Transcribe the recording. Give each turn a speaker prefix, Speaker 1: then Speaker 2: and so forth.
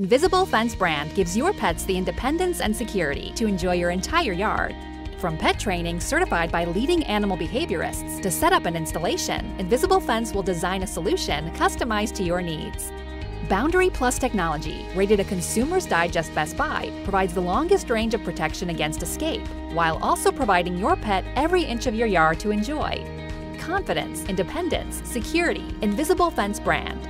Speaker 1: Invisible Fence brand gives your pets the independence and security to enjoy your entire yard. From pet training certified by leading animal behaviorists to set up an installation, Invisible Fence will design a solution customized to your needs. Boundary Plus technology, rated a Consumer's Digest Best Buy, provides the longest range of protection against escape, while also providing your pet every inch of your yard to enjoy. Confidence, independence, security, Invisible Fence brand.